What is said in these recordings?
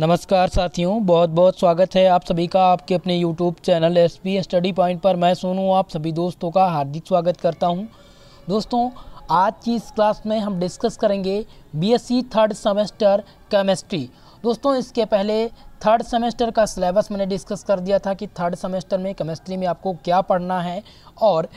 नमस्कार साथियों बहुत बहुत स्वागत है आप सभी का आपके अपने YouTube channel S P study point पर। मैं सोनू, आप सभी दोस्तों का हार्दिक स्वागत करता हूँ। दोस्तों, आज की इस क्लास में हम डिस्कस करेंगे बीएससी थर्ड सेमेस्टर केमिस्ट्री दोस्तों, इसके पहले थर्ड सेमेस्टर का सिलेबस मैंने डिस्कस कर दिया था कि थर्ड सेमेस्टर में केमिस्ट्री में आपको क्या पढ़ना है और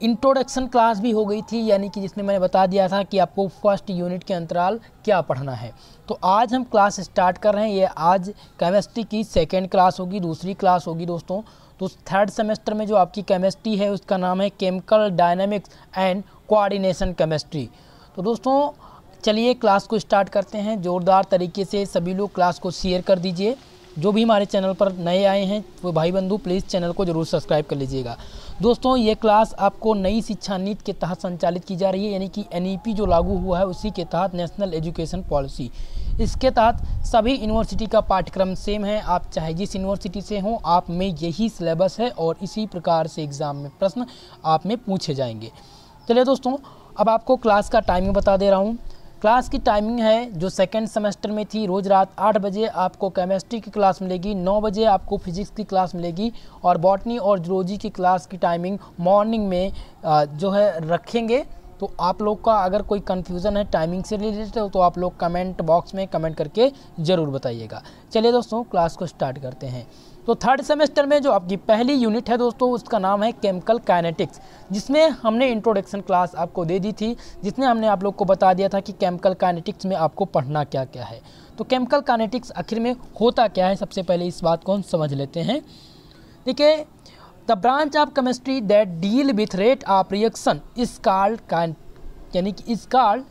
इंट्रोडक्शन क्लास भी हो गई थी, यानी कि जिसमें मैंने बता दिया था कि आपको फ़र्स्ट यूनिट के अंतराल क्या पढ़ना है। तो आज हम क्लास स्टार्ट कर रहे हैं। ये आज केमिस्ट्री की सेकेंड क्लास होगी, दूसरी क्लास होगी दोस्तों। तो थर्ड सेमेस्टर में जो आपकी केमिस्ट्री है, उसका नाम है chemical dynamics and coordination chemistry तो दोस्तों, चलिए क्लास को स्टार्ट करते हैं। ज़ोरदार तरीके से सभी लोग क्लास को शेयर कर दीजिए। जो भी हमारे चैनल पर नए आए हैं, वो भाई बंधु प्लीज़ चैनल को ज़रूर सब्सक्राइब कर लीजिएगा। दोस्तों, ये क्लास आपको नई शिक्षा नीति के तहत संचालित की जा रही है, यानी कि एनईपी जो लागू हुआ है, उसी के तहत नेशनल एजुकेशन पॉलिसी इसके तहत सभी यूनिवर्सिटी का पाठ्यक्रम सेम है, आप चाहे जिस यूनिवर्सिटी से हों, आप में यही सिलेबस है और इसी प्रकार से एग्ज़ाम में प्रश्न आप में पूछे जाएँगे। चलिए दोस्तों, अब आपको क्लास का टाइमिंग बता दे रहा हूँ। क्लास की टाइमिंग है जो सेकेंड सेमेस्टर में थी। रोज़ रात आठ बजे आपको केमिस्ट्री की क्लास मिलेगी, नौ बजे आपको फिजिक्स की क्लास मिलेगी और बॉटनी और जूलॉजी की क्लास की टाइमिंग मॉर्निंग में जो है रखेंगे। तो आप लोग का अगर कोई कन्फ्यूज़न है टाइमिंग से रिलेटेड तो आप लोग कमेंट बॉक्स में कमेंट करके ज़रूर बताइएगा। चलिए दोस्तों क्लास को स्टार्ट करते हैं। तो थर्ड सेमेस्टर में जो आपकी पहली यूनिट है दोस्तों, उसका नाम है केमिकल काइनेटिक्स जिसमें हमने इंट्रोडक्शन क्लास आपको दे दी थी, जिसमें हमने आप लोग को बता दिया था कि केमिकल काइनेटिक्स में आपको पढ़ना क्या क्या है। तो केमिकल काइनेटिक्स आखिर में होता क्या है? सबसे पहले इस बात को हम समझ लेते हैं। देखिए the branch of chemistry that deal with rate of reaction is called यानी कि इज़ कॉल्ड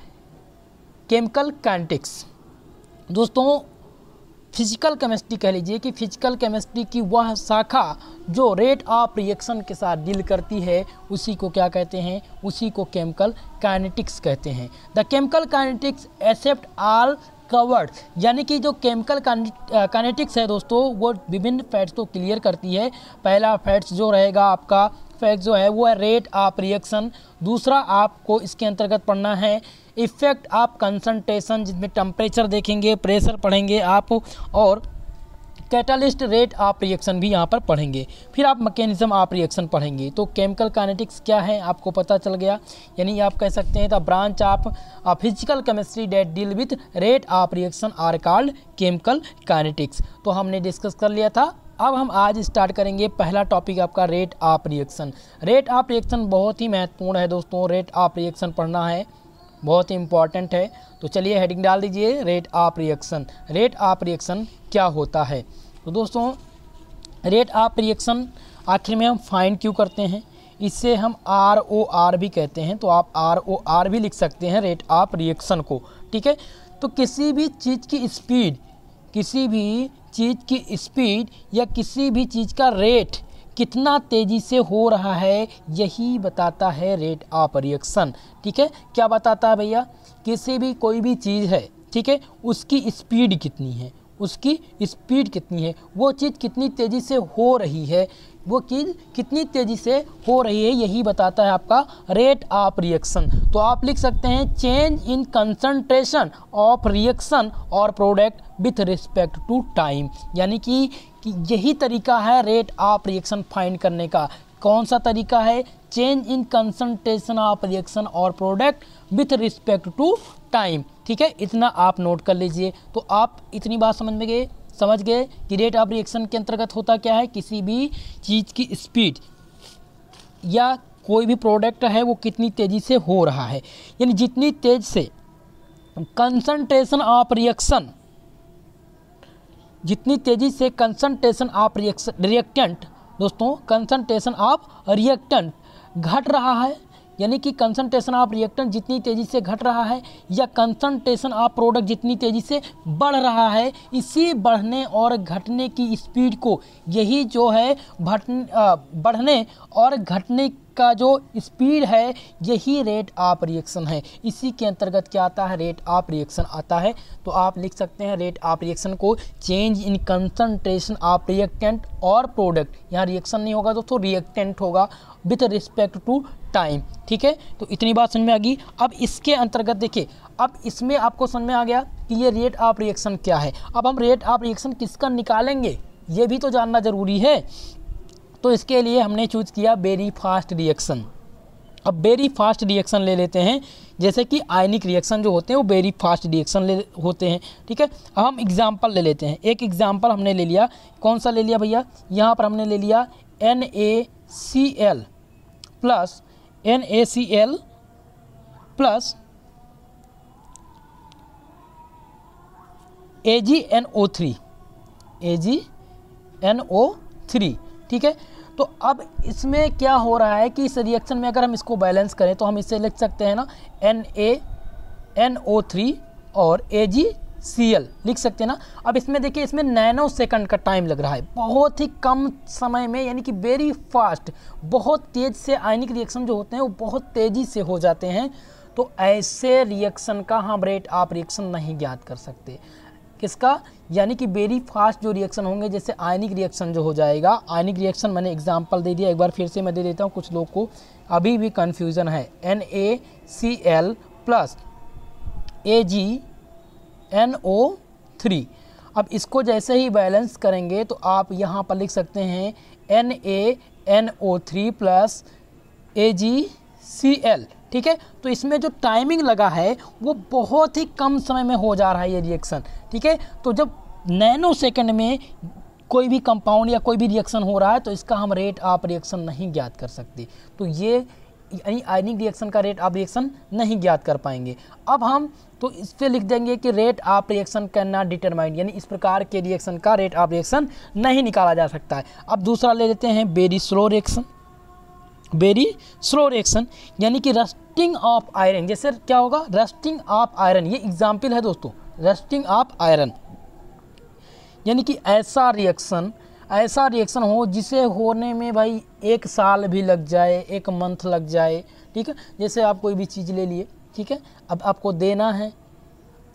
केमिकल काइनेटिक्स दोस्तों फ़िज़िकल केमिस्ट्री कह लीजिए कि फ़िज़िकल केमिस्ट्री की वह शाखा जो रेट ऑफ़ रिएक्शन के साथ डील करती है, उसी को क्या कहते हैं? उसी को केमिकल काइनेटिक्स कहते हैं। The chemical kinetics except all covered यानी कि जो केमिकल काइनेटिक्स है दोस्तों, वो विभिन्न फैट्स को क्लियर करती है। पहला फैट्स जो रहेगा आपका फैक्ट जो है वो है रेट ऑफ़ रिएक्शन दूसरा आपको इसके अंतर्गत पढ़ना है इफ़ेक्ट आप कंसनट्रेशन जिसमें टेम्परेचर देखेंगे प्रेशर पढ़ेंगे आप, और कैटालिस्ट रेट ऑफ़ रिएक्शन भी यहाँ पर पढ़ेंगे। फिर आप मैकेनिज्म ऑफ़ रिएक्शन पढ़ेंगे। तो केमिकल काइनेटिक्स क्या है, आपको पता चल गया। यानी आप कह सकते हैं the branch of physical chemistry that deal with rate of reaction are called chemical kinetics तो हमने डिस्कस कर लिया था। अब हम आज स्टार्ट करेंगे पहला टॉपिक आपका rate of reaction rate of reaction बहुत ही महत्वपूर्ण है दोस्तों। रेट ऑफ़ रिएक्शन पढ़ना है। बहुत ही इंपॉर्टेंट है। तो चलिए हेडिंग डाल दीजिए rate of reaction rate of reaction क्या होता है? तो दोस्तों रेट ऑफ़ रिएक्शन आखिर में हम फाइंड क्यों करते हैं? इससे हम आर ओ आर भी कहते हैं। तो आप आर ओ आर भी लिख सकते हैं रेट ऑफ़ रिएक्शन को, ठीक है? तो किसी भी चीज़ की स्पीड किसी भी चीज़ की स्पीड या किसी भी चीज़ का रेट कितना तेज़ी से हो रहा है, यही बताता है रेट ऑफ़ रिएक्शन। ठीक है? क्या बताता है भैया? किसी भी, कोई भी चीज़ है, ठीक है? उसकी स्पीड कितनी है? उसकी स्पीड कितनी है? वो चीज़ कितनी तेज़ी से हो रही है? वो चीज़ कितनी तेज़ी से हो रही है यही बताता है आपका रेट ऑफ़ रिएक्शन तो आप लिख सकते हैं change in concentration of reaction और product with respect to time यानी कि, यही तरीका है रेट ऑफ़ रिएक्शन फाइंड करने का। कौन सा तरीका है? Change in concentration of reaction और product with respect to time ठीक है? इतना आप नोट कर लीजिए। तो आप इतनी बात समझ में गए? समझ गए कि रेट ऑफ़ रिएक्शन के अंतर्गत होता क्या है? किसी भी चीज़ की स्पीड या कोई भी प्रोडक्ट है, वो कितनी तेज़ी से हो रहा है। यानी जितनी तेज से कंसंट्रेशन ऑफ़ रिएक्शन जितनी तेज़ी से कंसंट्रेशन ऑफ़ रिएक्शन रिएक्टेंट दोस्तों कंसंट्रेशन ऑफ़ रिएक्टेंट घट रहा है। यानी कि कंसनट्रेशन ऑफ़ रिएक्टेंट जितनी तेज़ी से घट रहा है या कंसनट्रेशन ऑफ़ प्रोडक्ट जितनी तेज़ी से बढ़ रहा है, इसी बढ़ने और घटने की स्पीड को यही जो है बढ़ने और घटने का जो स्पीड है, यही रेट ऑफ़ रिएक्शन है। इसी के अंतर्गत क्या आता है रेट ऑफ़ रिएक्शन आता है। तो आप लिख सकते हैं रेट ऑफ़ रिएक्शन को change in concentration of reactant और प्रोडक्ट यहाँ रिएक्शन नहीं होगा दोस्तों रिएक्टेंट होगा विथ रिस्पेक्ट टू टाइम ठीक है? तो इतनी बात समझ में आ गई। अब इसके अंतर्गत देखिए, अब इसमें आपको समझ में आ गया कि ये रेट ऑफ़ रिएक्शन क्या है। अब हम रेट ऑफ़ रिएक्शन किसका निकालेंगे? ये भी तो जानना ज़रूरी है। तो इसके लिए हमने चूज़ किया वेरी फास्ट रिएक्शन अब वेरी फास्ट रिएक्शन ले लेते हैं। जैसे कि आयनिक रिएक्शन जो होते हैं, वो वेरी फास्ट रिएक्शन ले होते हैं, ठीक है? अब हम एग्जांपल ले लेते हैं। एक एग्जांपल हमने ले लिया। कौन सा ले लिया भैया? यहाँ पर हमने ले लिया N A C L plus N A C L plus A G N O three A G N O three ठीक है? तो अब इसमें क्या हो रहा है कि इस रिएक्शन में अगर हम इसको बैलेंस करें तो हम इसे लिख सकते हैं ना N A N O three और ए जी सी एल लिख सकते हैं ना? अब इसमें देखिए, इसमें नैनो सेकंड का टाइम लग रहा है। बहुत ही कम समय में, यानी कि वेरी फास्ट बहुत तेज़ से आयनिक रिएक्शन जो होते हैं, वो बहुत तेज़ी से हो जाते हैं। तो ऐसे रिएक्शन का हम रेट आप रिएक्शन नहीं ज्ञात कर सकते। किसका? यानी कि वेरी फास्ट जो रिएक्शन होंगे, जैसे आयनिक रिएक्शन जो हो जाएगा। आयनिक रिएक्शन मैंने एग्जांपल दे दिया, एक बार फिर से मैं दे देता हूँ, कुछ लोग को अभी भी कन्फ्यूज़न है। N A C L plus A G N O three अब इसको जैसे ही बैलेंस करेंगे तो आप यहाँ पर लिख सकते हैं N A N O three plus A G C L ठीक है? तो इसमें जो टाइमिंग लगा है, वो बहुत ही कम समय में हो जा रहा है ये रिएक्शन ठीक है? तो जब नैनो सेकंड में कोई भी कंपाउंड या कोई भी रिएक्शन हो रहा है तो इसका हम रेट ऑफ़ रिएक्शन नहीं ज्ञात कर सकते। तो ये, यानी आयनिक रिएक्शन का रेट आप रिएक्शन नहीं ज्ञात कर पाएँगे। अब हम तो इस पर लिख देंगे कि rate of reaction can not determined यानी इस प्रकार के रिएक्शन का रेट ऑफ़ रिएक्शन नहीं निकाला जा सकता है। अब दूसरा ले लेते हैं very slow reaction very slow reaction, यानी कि रस्टिंग ऑफ़ आयरन। जैसे क्या होगा? Rusting of iron. ये एग्ज़ाम्पल है दोस्तों, रस्टिंग ऑफ़ आयरन। यानी कि ऐसा रिएक्शन ऐसा रिएक्शन हो जिसे होने में भाई एक साल भी लग जाए, एक मंथ लग जाए, ठीक है? जैसे आप कोई भी चीज़ ले लिए, ठीक है? अब आपको देना है,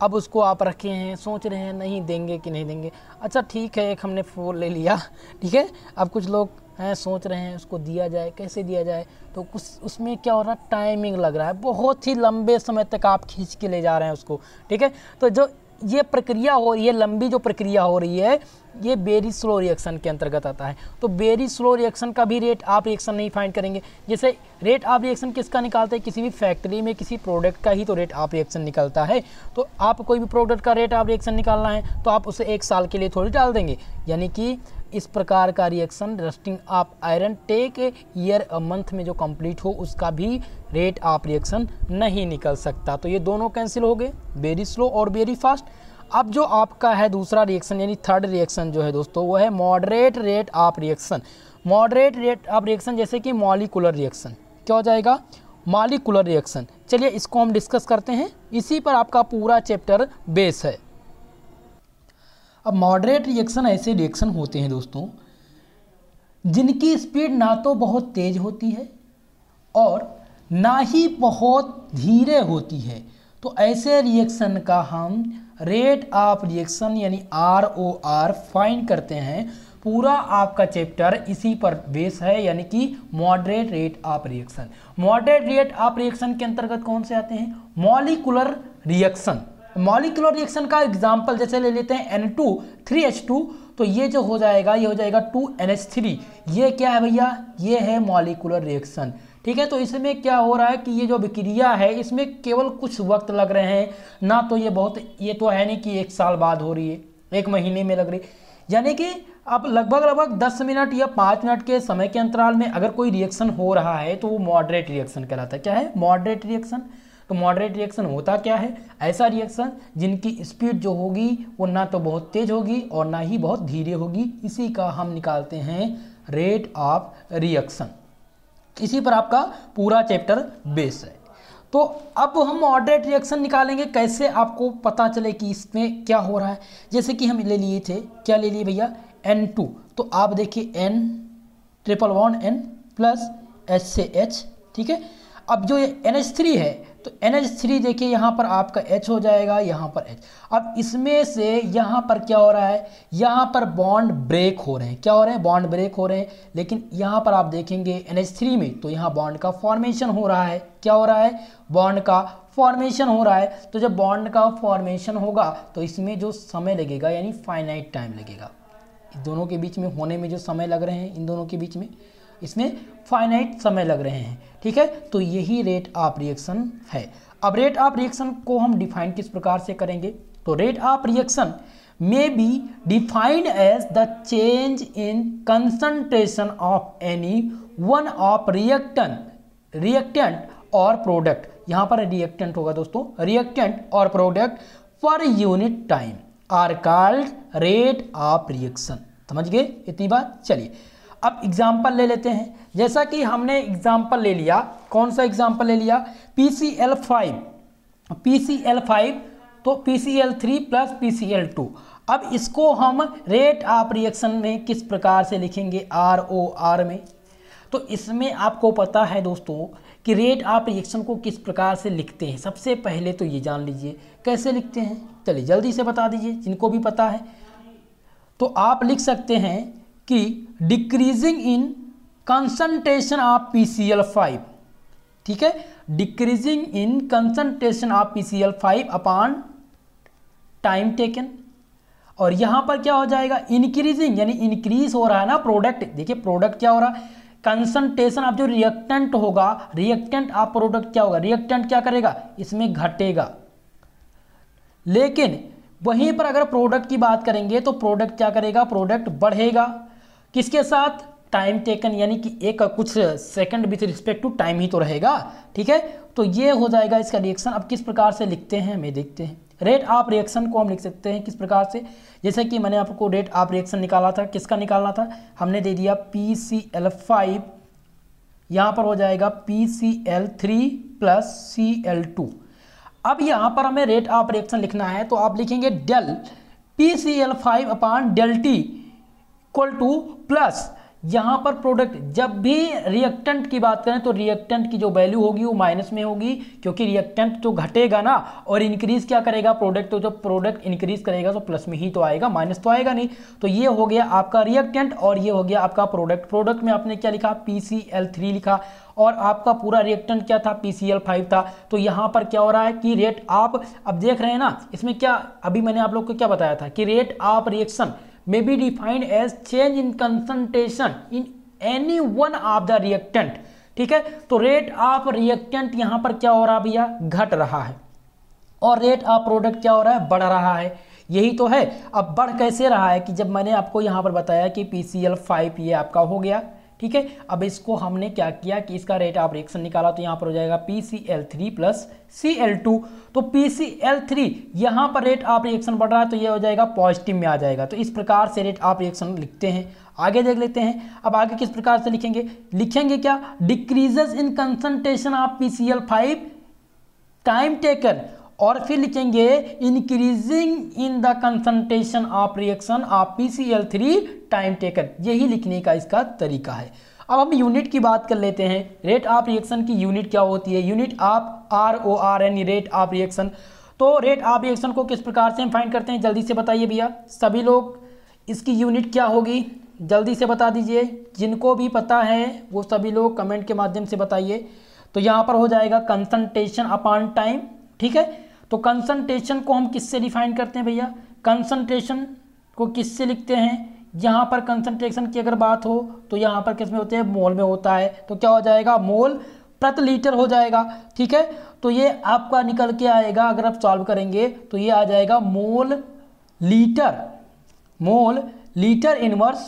अब उसको आप रखे हैं, सोच रहे हैं, नहीं देंगे कि नहीं देंगे। अच्छा ठीक है, एक हमने फूल ले लिया, ठीक है? अब कुछ लोग हैं, सोच रहे हैं, उसको दिया जाए, कैसे दिया जाए? तो कुछ उसमें क्या हो रहा है? टाइमिंग लग रहा है। बहुत ही लंबे समय तक आप खींच के ले जा रहे हैं उसको, ठीक है? तो जो ये प्रक्रिया हो रही है, लंबी जो प्रक्रिया हो रही है ये बेरी स्लो रिएक्शन के अंतर्गत आता है। तो बेरी स्लो रिएक्शन का भी रेट आप रिएक्शन नहीं फाइंड करेंगे। जैसे रेट ऑफ़ रिएक्शन किसका निकालते हैं? किसी भी फैक्ट्री में किसी प्रोडक्ट का ही तो रेट ऑफ़ रिएक्शन निकलता है। तो आप कोई भी प्रोडक्ट का रेट ऑफ़ रिएक्शन निकालना है तो आप उसे एक साल के लिए थोड़ी डाल देंगे। यानी कि इस प्रकार का reaction rusting of iron take year month में जो कंप्लीट हो, उसका भी रेट ऑफ़ रिएक्शन नहीं निकल सकता। तो ये दोनों कैंसिल हो गए। वेरी स्लो और वेरी फास्ट अब जो आपका है दूसरा रिएक्शन यानी थर्ड रिएक्शन जो है दोस्तों, वो है moderate rate of reaction moderate rate of reaction जैसे कि मॉलिकुलर रिएक्शन क्या हो जाएगा? मॉलिकुलर रिएक्शन चलिए इसको हम डिस्कस करते हैं। इसी पर आपका पूरा चैप्टर बेस है। अब मॉडरेट रिएक्शन ऐसे रिएक्शन होते हैं दोस्तों, जिनकी स्पीड ना तो बहुत तेज होती है और ना ही बहुत धीरे होती है। तो ऐसे रिएक्शन का हम रेट ऑफ़ रिएक्शन यानी आर ओ आर फाइंड करते हैं। पूरा आपका चैप्टर इसी पर बेस है, यानी कि moderate rate of reaction moderate rate of reaction के अंतर्गत कौन से आते हैं? मॉलिकुलर रिएक्शन मॉलिकुलर रिएक्शन का एग्ज़ाम्पल जैसे ले लेते हैं N two three H two तो ये जो हो जाएगा, ये हो जाएगा टू एन एच थ्री ये क्या है भैया? ये है मॉलिकुलर रिएक्शन ठीक है तो इसमें क्या हो रहा है कि ये जो विक्रिया है, इसमें केवल कुछ वक्त लग रहे हैं। ना तो ये बहुत, ये तो है नहीं कि एक साल बाद हो रही है, एक महीने में लग रही यानी कि अब लगभग लगभग 10 मिनट या 5 मिनट के समय के अंतराल में अगर कोई रिएक्शन हो रहा है तो वो मॉडरेट रिएक्शन कहलाता है। क्या है? मॉडरेट रिएक्शन तो मॉडरेट रिएक्शन होता क्या है? ऐसा रिएक्शन जिनकी स्पीड जो होगी, वो ना तो बहुत तेज होगी और ना ही बहुत धीरे होगी। इसी का हम निकालते हैं रेट ऑफ़ रिएक्शन इसी पर आपका पूरा चैप्टर बेस है। तो अब हम मॉडरेट रिएक्शन निकालेंगे, कैसे आपको पता चले कि इसमें क्या हो रहा है। जैसे कि हम ले लिए थे, क्या ले लिए भैया? एन टू तो आप देखिए N triple one N plus H से एच ठीक है? अब जो ये एन एच थ्री है तो एन एच थ्री देखिए, यहाँ पर आपका एच हो जाएगा, यहाँ पर एच अब इसमें से यहाँ पर क्या हो रहा है? यहाँ पर बॉन्ड ब्रेक हो रहे हैं। क्या हो रहे हैं? बॉन्ड ब्रेक हो रहे हैं। लेकिन यहाँ पर आप देखेंगे एन एच थ्री में तो यहाँ बॉन्ड का फॉर्मेशन हो रहा है। क्या हो रहा है? बॉन्ड का फॉर्मेशन हो रहा है। तो जब बॉन्ड का फॉर्मेशन होगा तो इसमें जो समय लगेगा, यानी फाइनाइट टाइम लगेगा। दोनों के बीच में होने में जो समय लग रहे हैं, इन दोनों के बीच में इसमें फाइनाइट समय लग रहे हैं, ठीक है? तो यही रेट ऑफ़ रिएक्शन है। अब रेट ऑफ़ रिएक्शन को हम डिफाइन किस प्रकार से करेंगे? तो rate of reaction may be defined as the change in concentration of any one of reactant reactant और प्रोडक्ट यहाँ पर रिएक्टेंट होगा दोस्तों। रिएक्टेंट और product per unit time are called rate of reaction समझ गए? इतनी बात? चलिए। अब एग्ज़ाम्पल ले लेते हैं। जैसा कि हमने एग्ज़ाम्पल ले लिया, कौन सा एग्ज़ाम्पल ले लिया? P C L five P C L five तो P C L three plus P C L two अब इसको हम रेट ऑफ़ रिएक्शन में किस प्रकार से लिखेंगे? आर ओ आर में। तो इसमें आपको पता है दोस्तों कि रेट ऑफ़ रिएक्शन को किस प्रकार से लिखते हैं। सबसे पहले तो ये जान लीजिए, कैसे लिखते हैं? चलिए जल्दी से बता दीजिए, जिनको भी पता है। तो आप लिख सकते हैं कि decreasing in concentration of P C L five ठीक है? Decreasing in concentration of P C L five upon time taken और यहाँ पर क्या हो जाएगा? इंक्रीजिंग यानी इंक्रीज हो रहा है ना प्रोडक्ट देखिए प्रोडक्ट क्या हो रहा है? कंसंट्रेशन आप जो रिएक्टेंट होगा रिएक्टेंट आप प्रोडक्ट क्या होगा? रिएक्टेंट क्या करेगा? इसमें घटेगा। लेकिन वहीं पर अगर प्रोडक्ट की बात करेंगे तो प्रोडक्ट क्या करेगा? प्रोडक्ट बढ़ेगा। किसके साथ? टाइम टेकन यानी कि एक कुछ second with respect to time ही तो रहेगा, ठीक है? तो ये हो जाएगा इसका रिएक्शन अब किस प्रकार से लिखते हैं? हमें देखते हैं। रेट ऑफ़ रिएक्शन को हम लिख सकते हैं किस प्रकार से? जैसे कि मैंने आपको रेट ऑफ़ रिएक्शन निकाला था। किसका निकालना था? हमने दे दिया पी सी एल फाइव यहाँ पर हो जाएगा P C L three plus C L two अब यहाँ पर हमें रेट ऑफ़ रिएक्शन लिखना है तो आप लिखेंगे del P C L five upon del T equal to plus यहाँ पर प्रोडक्ट जब भी रिएक्टेंट की बात करें तो रिएक्टेंट की जो वैल्यू होगी वो माइनस में होगी, क्योंकि रिएक्टेंट तो घटेगा ना और इंक्रीज क्या करेगा प्रोडक्ट तो जब प्रोडक्ट इंक्रीज करेगा तो प्लस में ही तो आएगा माइनस तो आएगा नहीं। तो ये हो गया आपका रिएक्टेंट और ये हो गया आपका प्रोडक्ट प्रोडक्ट में आपने क्या लिखा? पी लिखा और आपका पूरा रिएक्टेंट क्या था? पी था। तो यहाँ पर क्या हो रहा है कि रेट आप, अब देख रहे हैं ना, इसमें क्या, अभी मैंने आप लोग को क्या बताया था कि rate of reaction may be defined as change in concentration in any one of the reactant. ठीक है? तो रेट ऑफ़ रिएक्टेंट यहाँ पर क्या हो रहा भैया? घट रहा है। और रेट ऑफ़ प्रोडक्ट क्या हो रहा है? बढ़ रहा है। यही तो है। अब बढ़ कैसे रहा है कि जब मैंने आपको यहाँ पर बताया कि पी सी फाइव ये आपका हो गया ठीक है? अब इसको हमने क्या किया कि इसका रेट आप रिएक्शन निकाला तो यहाँ पर हो जाएगा P C L three plus C L two तो पी सी एल थ्री यहाँ पर रेट ऑफ़ रिएक्शन बढ़ रहा है तो ये हो जाएगा पॉजिटिव में आ जाएगा। तो इस प्रकार से रेट आप रिएक्शन लिखते हैं। आगे देख लेते हैं। अब आगे किस प्रकार से लिखेंगे? लिखेंगे क्या? Decreases in concentration of P C L five time taken और फिर लिखेंगे increasing in the concentration of reaction of P C L three time taken यही लिखने का इसका तरीका है। अब हम यूनिट की बात कर लेते हैं। रेट ऑफ़ रिएक्शन की यूनिट क्या होती है? Unit of R O R N rate of reaction तो रेट ऑफ़ रिएक्शन को किस प्रकार से हम फाइंड करते हैं? जल्दी से बताइए भैया। सभी लोग, इसकी यूनिट क्या होगी? जल्दी से बता दीजिए। जिनको भी पता है, वो सभी लोग कमेंट के माध्यम से बताइए। तो यहाँ पर हो जाएगा कंसंट्रेशन अपॉन टाइम ठीक है? तो कंसंट्रेशन को हम किससे डिफाइन करते हैं भैया? कंसंट्रेशन को किससे लिखते हैं? यहाँ पर कंसंट्रेशन की अगर बात हो तो यहाँ पर किसमें होते हैं? मोल में होता है। तो क्या हो जाएगा? मोल प्रति लीटर हो जाएगा। ठीक है? तो ये आपका निकल के आएगा। अगर आप सॉल्व करेंगे तो ये आ जाएगा mole litre. Mole litre inverse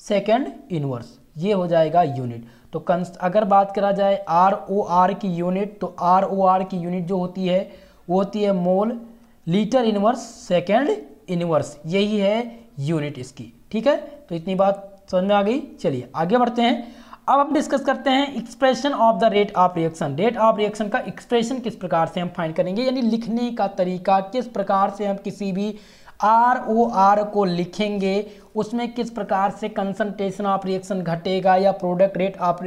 second inverse ये हो जाएगा यूनिट तो कंस अगर बात करा जाए आर ओ आर की यूनिट तो आर ओ आर की यूनिट जो होती है वो होती है mole litre inverse second inverse, यही है यूनिट इसकी, ठीक है? तो इतनी बात समझ में आ गई? चलिए, आगे बढ़ते हैं। अब हम डिस्कस करते हैं expression of the rate of reaction rate of reaction का एक्सप्रेशन किस प्रकार से हम फाइंड करेंगे? यानी लिखने का तरीका, किस प्रकार से हम किसी भी आर ओ आर को लिखेंगे, उसमें किस प्रकार से कंसंट्रेशन ऑफ़ रिएक्शन घटेगा या प्रोडक्ट रेट ऑफ़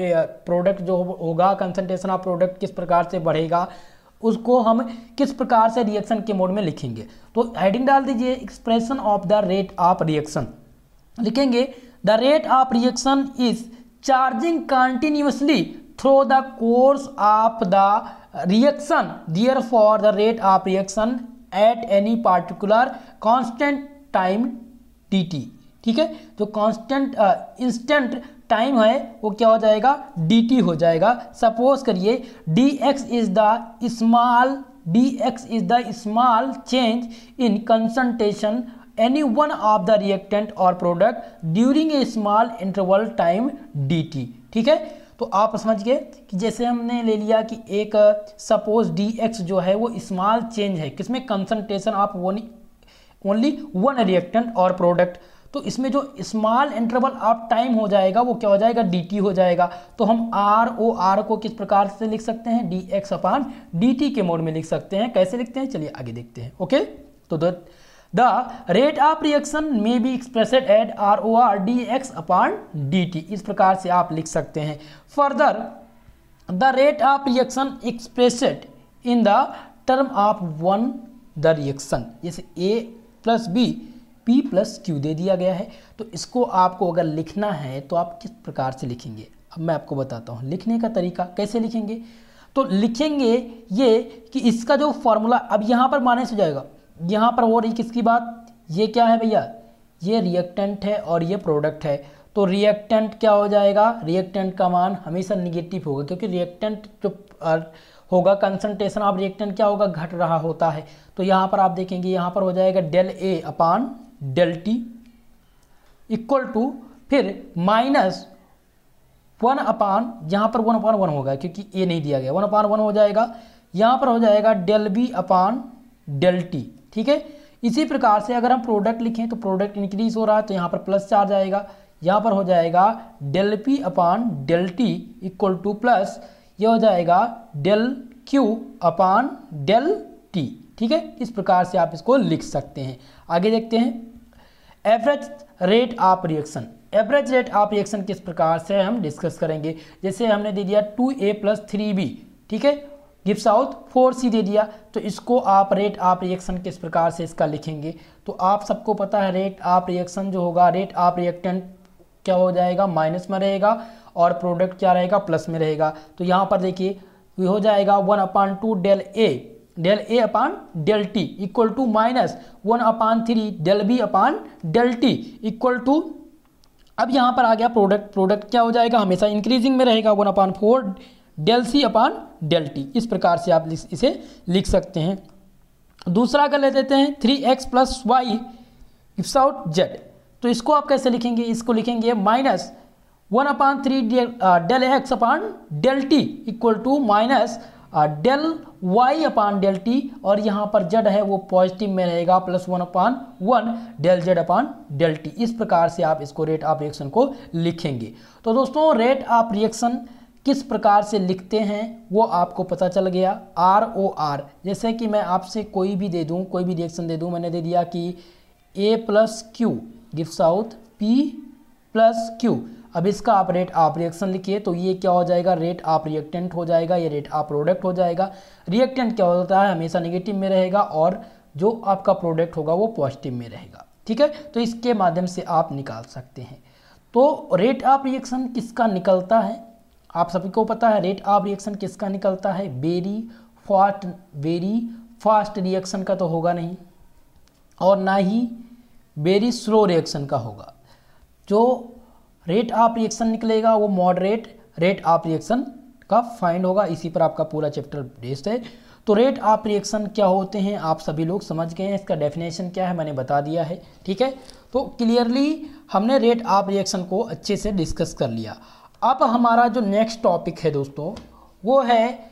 प्रोडक्ट जो होगा कंसंट्रेशन ऑफ़ प्रोडक्ट किस प्रकार से बढ़ेगा? उसको हम किस प्रकार से रिएक्शन के मोड में लिखेंगे? तो हेडिंग डाल दीजिए expression of the rate of reaction लिखेंगे the rate of reaction is charging continuously through the course of the reaction therefore the rate of reaction at any particular constant time T ठीक है? तो constant instant time है, वो क्या हो जाएगा? Dt हो जाएगा। सपोज़ करिए dx is the small dx is the small change in concentration any one of the reactant और product during a small interval time dt ठीक है? तो आप समझ गए कि जैसे हमने ले लिया कि एक सपोज़ डी एक्स जो है, वो स्मॉल चेंज है। किसमें? Concentration of only one reactant और प्रोडक्ट तो इसमें जो स्मॉल इंटरवल ऑफ़ टाइम हो जाएगा, वो क्या हो जाएगा? डीटी हो जाएगा। तो हम आर ओ आर को किस प्रकार से लिख सकते हैं? डी एक्स अपान डी के मोड में लिख सकते हैं। कैसे लिखते हैं? चलिए आगे देखते हैं। ओके तो the rate of reaction may be expressed at R O R D X upon D T इस प्रकार से आप लिख सकते हैं। Further the rate of reaction expressed in the term of one the reaction जैसे A plus B P plus Q दे दिया गया है। तो इसको आपको अगर लिखना है तो आप किस प्रकार से लिखेंगे? अब मैं आपको बताता हूँ, लिखने का तरीका कैसे लिखेंगे? तो लिखेंगे ये कि इसका जो फॉर्मूला अब यहाँ पर माने से जाएगा। यहाँ पर हो रही किसकी बात? ये क्या है भैया? ये रिएक्टेंट है और ये प्रोडक्ट है। तो रिएक्टेंट क्या हो जाएगा? रिएक्टेंट का मान हमेशा निगेटिव होगा, क्योंकि रिएक्टेंट जो होगा कंसनट्रेशन ऑफ़ रिएक्टेंट क्या होगा? घट रहा होता है। तो यहाँ पर आप देखेंगे, यहाँ पर हो जाएगा del A upon del T equal to फिर माइनस वन अपान यहाँ पर वन अपान वन होगा क्योंकि ए नहीं दिया गया। वन अपान वन हो जाएगा। यहाँ पर हो जाएगा del B upon del T ठीक है? इसी प्रकार से अगर हम प्रोडक्ट लिखें तो प्रोडक्ट इंक्रीज हो रहा है तो यहाँ पर प्लस चार्ज आएगा। यहाँ पर हो जाएगा del P upon del T equal to plus ये हो जाएगा del Q upon del T ठीक है? इस प्रकार से आप इसको लिख सकते हैं। आगे देखते हैं। Average rate of reaction average rate of reaction किस प्रकार से हम डिस्कस करेंगे? जैसे हमने दे दिया two A plus three B ठीक है? गिप्स आउट फोर सी दे दिया। तो इसको आप रेट ऑफ़ रिएक्शन किस प्रकार से इसका लिखेंगे? तो आप सबको पता है रेट ऑफ़ रिएक्शन जो होगा रेट ऑफ़ रिएक्टेंट क्या हो जाएगा? माइनस में रहेगा और प्रोडक्ट क्या रहेगा? प्लस में रहेगा। तो यहाँ पर देखिए हो जाएगा one upon two del A del A upon del T equal to minus one upon three del B upon del T equal to अब यहाँ पर आ गया प्रोडक्ट प्रोडक्ट क्या हो जाएगा? हमेशा इंक्रीजिंग में रहेगा one upon four del C upon del T इस प्रकार से आप इसे लिख सकते हैं। दूसरा कर ले देते हैं three X plus Y gives out Z तो इसको आप कैसे लिखेंगे? इसको लिखेंगे minus one upon three del X upon del T equal to minus del Y upon del T और यहाँ पर जेड है, वो पॉजिटिव में रहेगा plus one upon one del Z upon del T इस प्रकार से आप इसको रेट ऑफ़ रिएक्शन को लिखेंगे। तो दोस्तों रेट ऑफ़ रिएक्शन किस प्रकार से लिखते हैं, वो आपको पता चल गया आर ओ आर जैसे कि मैं आपसे कोई भी दे दूँ, कोई भी रिएक्शन दे दूँ, मैंने दे दिया कि A plus Q gives out P plus Q अब इसका आप रेट ऑफ़ रिएक्शन लिखिए तो ये क्या हो जाएगा? रेट ऑफ़ रिएक्टेंट हो जाएगा, ये रेट ऑफ़ प्रोडक्ट हो जाएगा। रिएक्टेंट क्या होता है? हमेशा निगेटिव में रहेगा और जो आपका प्रोडक्ट होगा वो पॉजिटिव में रहेगा। ठीक है? तो इसके माध्यम से आप निकाल सकते हैं। तो रेट ऑफ़ रिएक्शन किसका निकलता है? आप सभी को पता है रेट ऑफ़ रिएक्शन किसका निकलता है? Very fast very fast reaction का तो होगा नहीं। और ना ही वेरी स्लो रिएक्शन का होगा। जो रेट ऑफ़ रिएक्शन निकलेगा, वो मॉडरेट रेट ऑफ़ रिएक्शन का फाइंड होगा। इसी पर आपका पूरा चैप्टर बेस्ड है। तो रेट ऑफ़ रिएक्शन क्या होते हैं, आप सभी लोग समझ गए हैं। इसका डेफिनेशन क्या है, मैंने बता दिया है, ठीक है? तो क्लियरली हमने रेट ऑफ़ रिएक्शन को अच्छे से डिस्कस कर लिया। अब हमारा जो नेक्स्ट टॉपिक है दोस्तों, वो है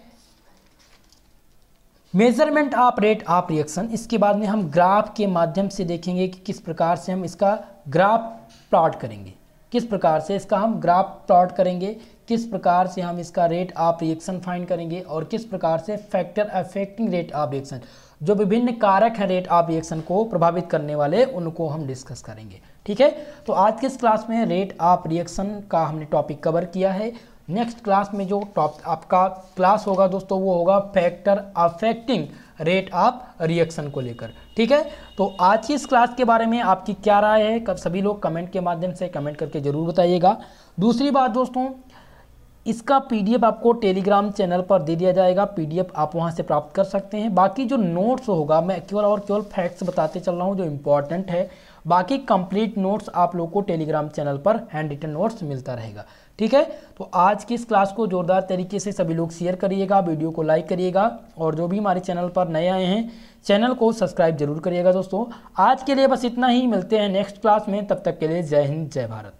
measurement of rate of reaction इसके बाद में हम ग्राफ के माध्यम से देखेंगे कि किस प्रकार से हम इसका ग्राफ प्लॉट करेंगे। किस प्रकार से इसका हम ग्राफ प्लॉट करेंगे, किस प्रकार से हम इसका रेट ऑफ़ रिएक्शन फाइंड करेंगे और किस प्रकार से factor affecting rate of reaction जो विभिन्न कारक हैं रेट ऑफ़ रिएक्शन को प्रभावित करने वाले, उनको हम डिस्कस करेंगे। ठीक है? तो आज के इस क्लास में रेट ऑफ़ रिएक्शन का हमने टॉपिक कवर किया है? नेक्स्ट क्लास में जो टॉप आपका क्लास होगा दोस्तों, वो होगा factor affecting rate of reaction को लेकर। ठीक है? तो आज की इस क्लास के बारे में आपकी क्या राय है? कब सभी लोग कमेंट के माध्यम से कमेंट करके ज़रूर बताइएगा। दूसरी बात दोस्तों, इसका पीडीएफ आपको टेलीग्राम चैनल पर दे दिया जाएगा। पीडीएफ आप वहाँ से प्राप्त कर सकते हैं। बाकी जो नोट्स होगा, मैं केवल और केवल फैक्ट्स बताते चल रहा हूँ जो इम्पोर्टेंट है। बाकी कंप्लीट नोट्स आप लोग को टेलीग्राम चैनल पर हैंड रिटन नोट्स मिलता रहेगा। ठीक है? तो आज की इस क्लास को जोरदार तरीके से सभी लोग शेयर करिएगा वीडियो को लाइक करिएगा, और जो भी हमारे चैनल पर नए आए हैं चैनल को सब्सक्राइब ज़रूर करिएगा दोस्तों। आज के लिए बस इतना ही, मिलते हैं नेक्स्ट क्लास में, तब तक के लिए जय हिंद, जय भारत।